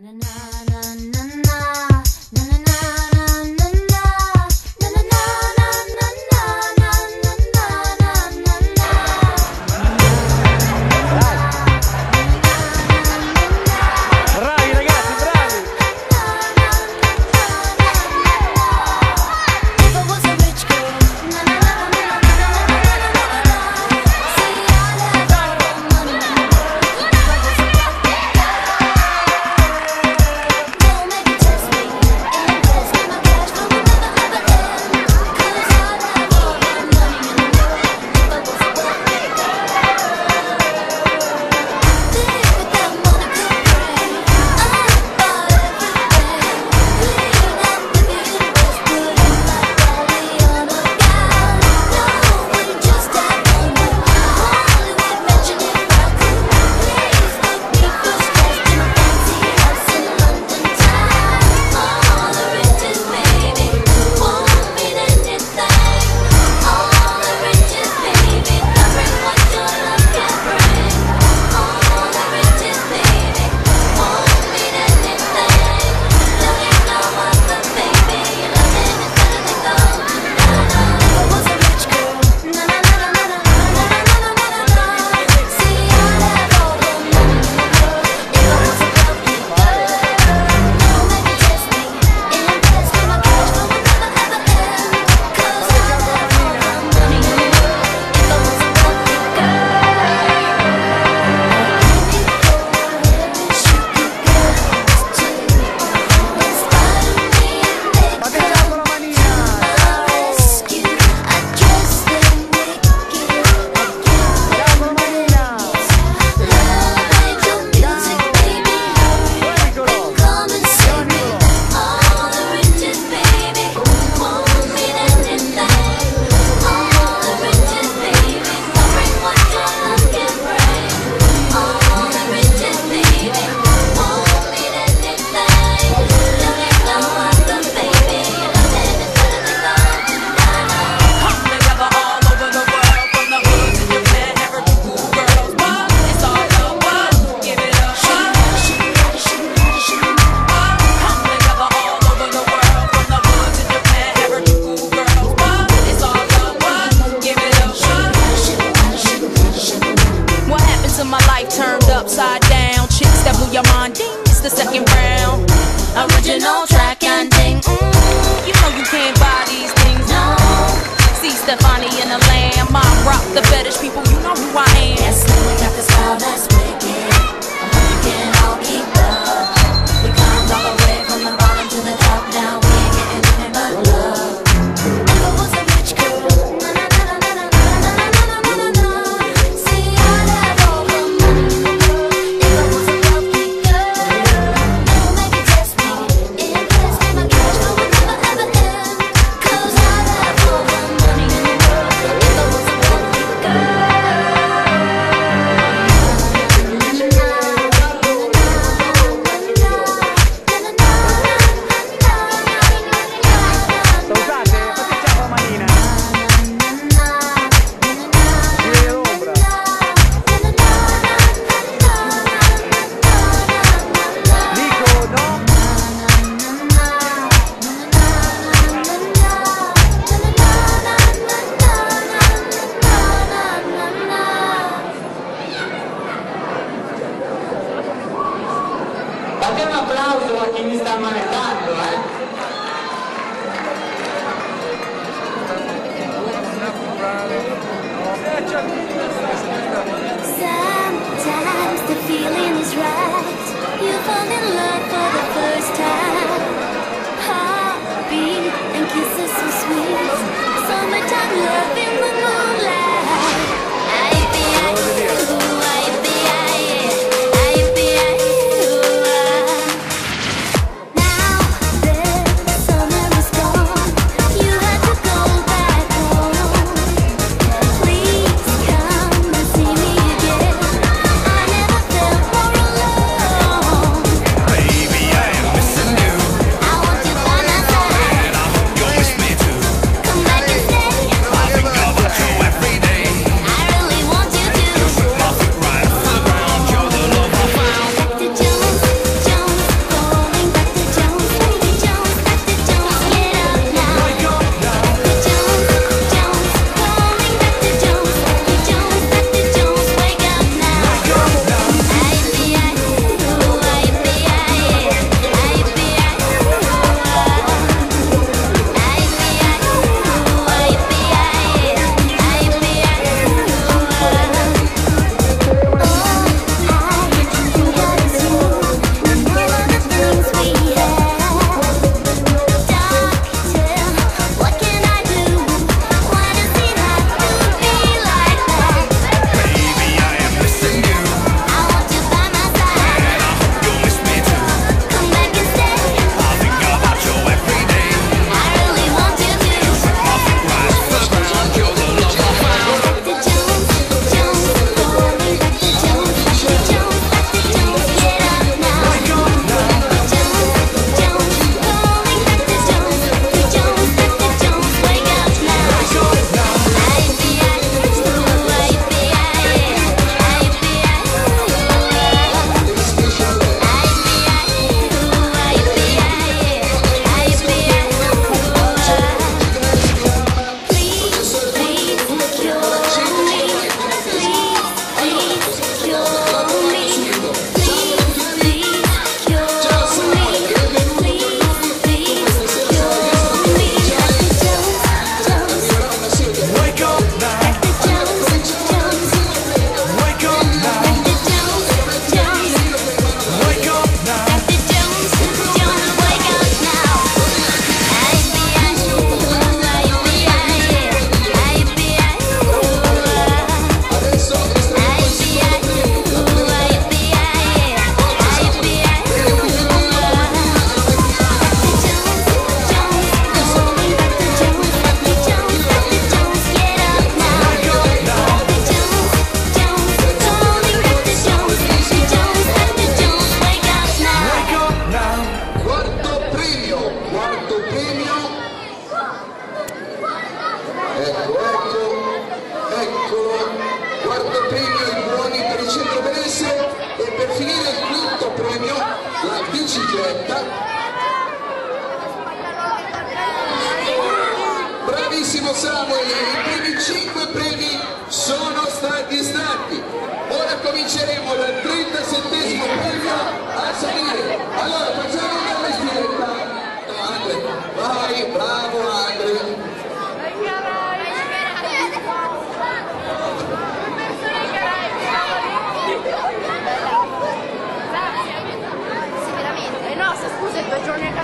na na na na. life turned upside down. Chicks that blew your mind, ding, it's the second round. Original track and ding, mm, you know you can't buy these things, no. See Stefani and the lamb, My rock the fetish people Date un applauso a chi mi sta manettando, eh? Sometimes the feeling is right. You fall in love for the first time. Heartbeat and kisses so sweet. Summertime love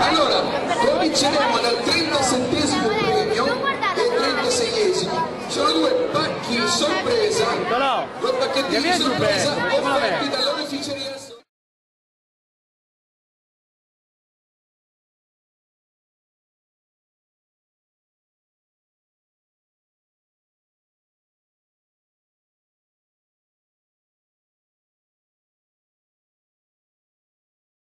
Allora, cominceremo dal 37 premio e 36 Sono due pacchi sorpresa, due pacchettini sorpresa offerti dall'oreficeria